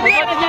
Vamos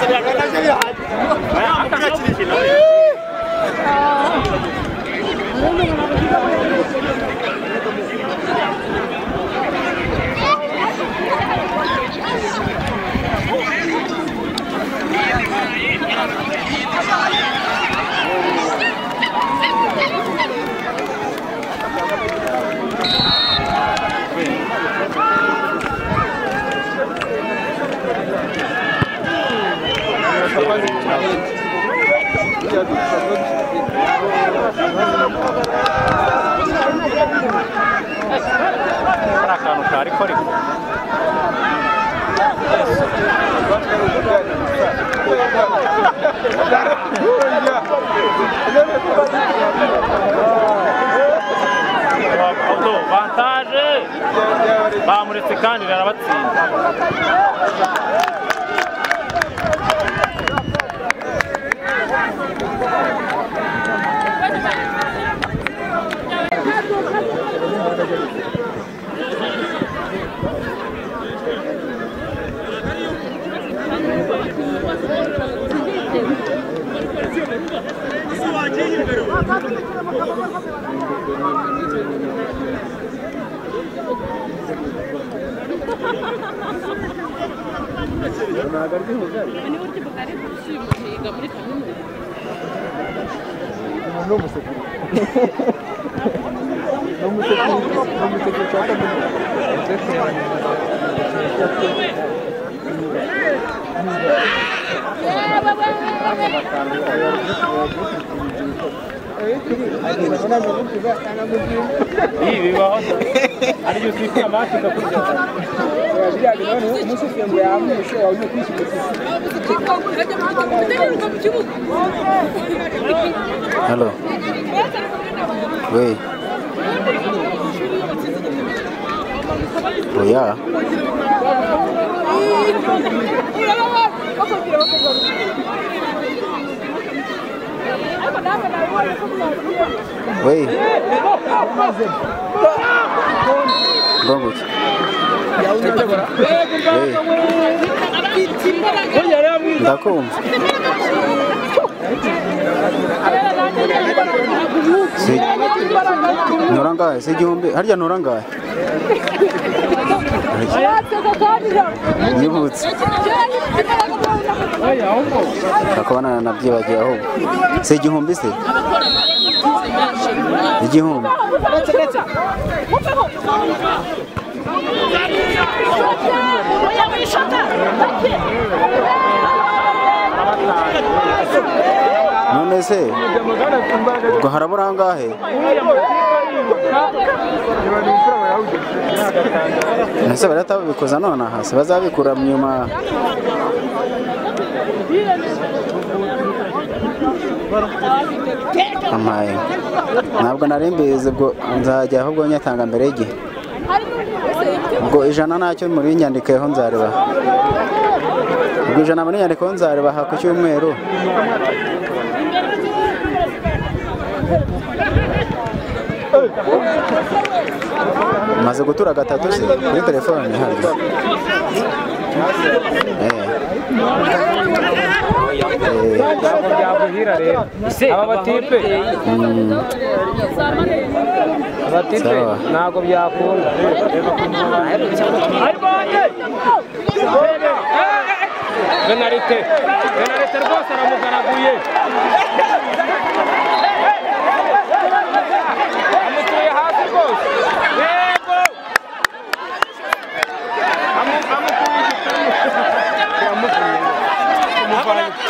是两个，那这里还来啊，大概几米了？bamuretse kandi rarabatsinda Isso, Adinho, meu! 너무 무섭고 너무 무섭고 너무 무섭고 저도 어떻게 해야 되나 이 위험하다. aribyo twita amatuka kurya biriya biro ni umunsi ufungura oya Wait. Oh, Ngonguki. We. Ndakumva. Si nura ngahe si igihumbi harya nura ngahe nyibutse akabana nabyibagiye ahubwo si igihumbi se igihumbi none se ubwo harabura angahe ese barahita babikoza nonaha se bazabikura nyuma ampaye ntabwo nari mbizi ubwo nzajya ahubwo nyatanga mbere y'igihe. Ubwo ijana ntacyo muri nyandikeho nzareba. Ubwo ijana muri nyandikeho nzareba aha ku cyumweru. Maze gutura gatatu se kuri telefone hano నాకు Benarite, Benarite terbaik secara bukan aku ye. Kamu tuh ya hasil bos. Bego. Kamu kamu tuh. Kamu tuh. Kamu tuh.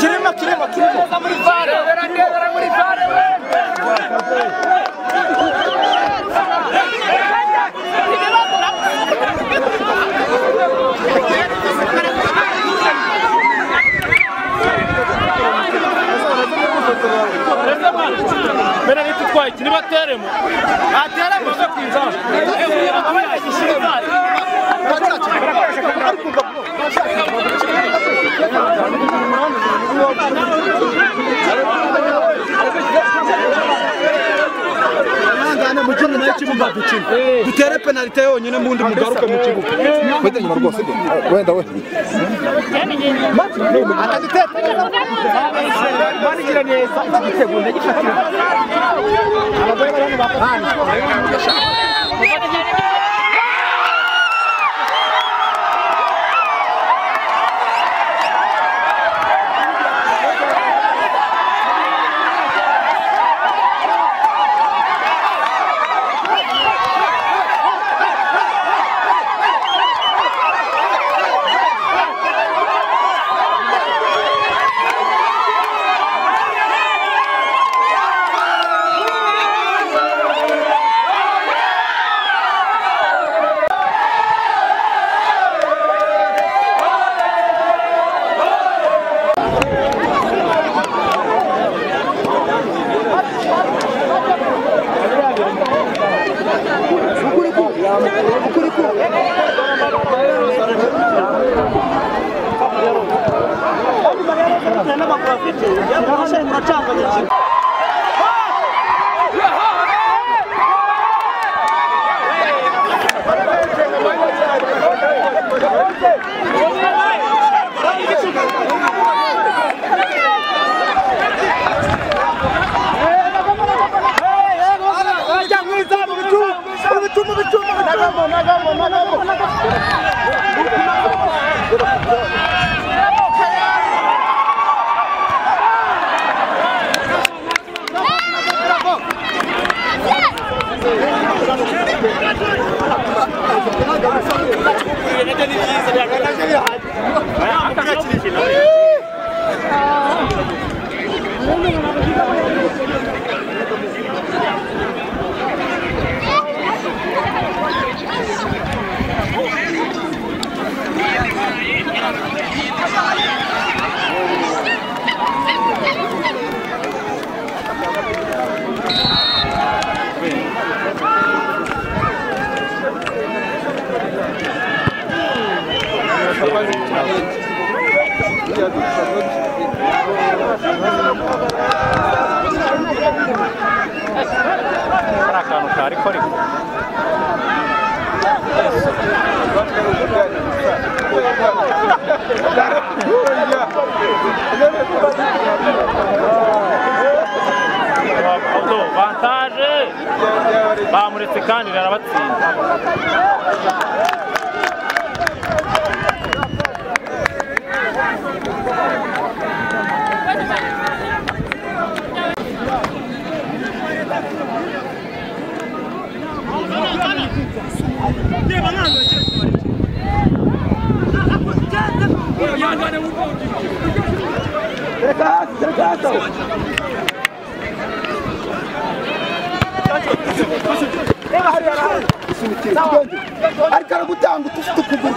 kirema kirema kirema aba bantu iyo bageze muri uru rubuga twumva dukina dutere penalite yonyine mu wundi mugaruke mu kibuga wenda we banigire neza 나가고 나가고 나가고 Gracias. Hari akantu kari ko ariko Abdo, vantaje. Bamuretse kandi Trecato, trecato! Ei, Marcelo! Rarabatsinda ariko aragutanga ufite ukuguru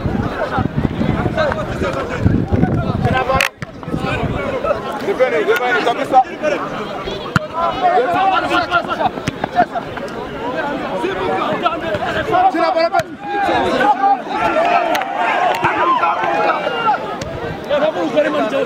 Kenapa luka lima jam?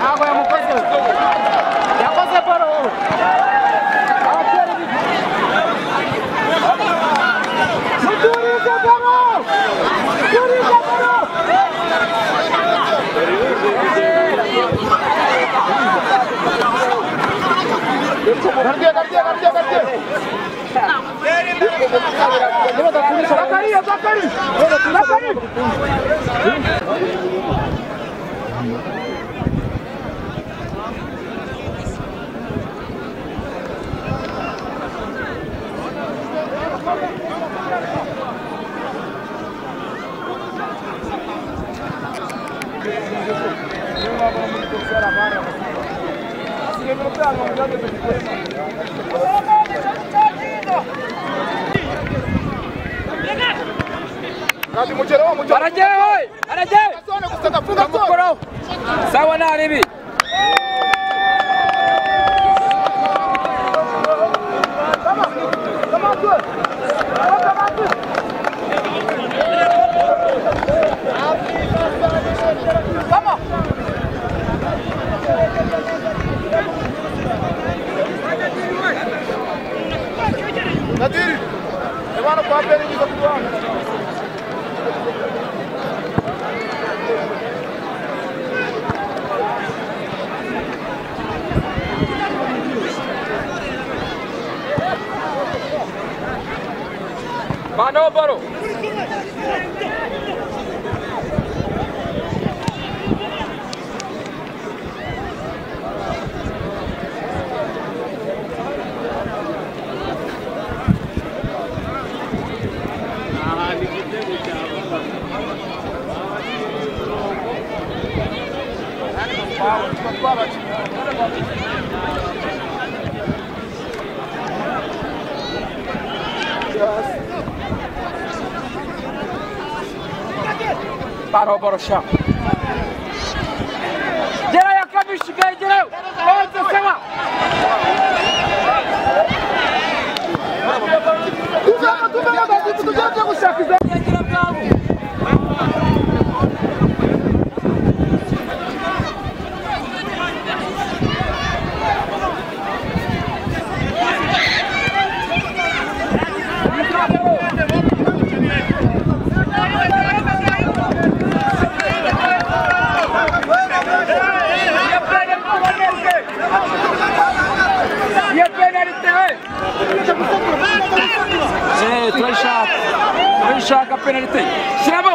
água é uma coisa. Já você aragewe aragewe sawa nta ribi Warschau. abishaka penaliti shyiramo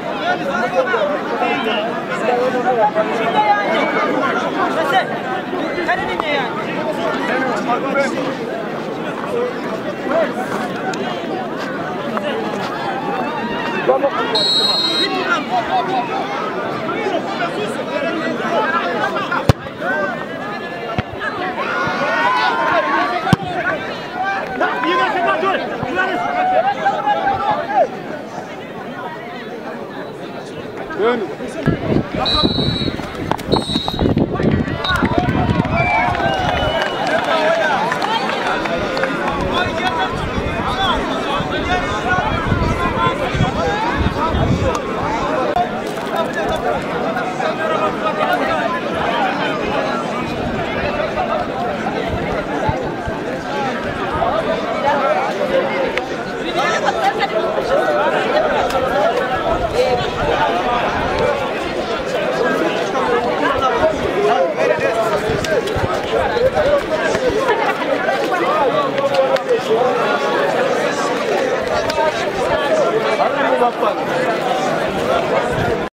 Şimdi yani. Mesela. Kaleminde yani. Yine sen de dur. Kullanız. Dani.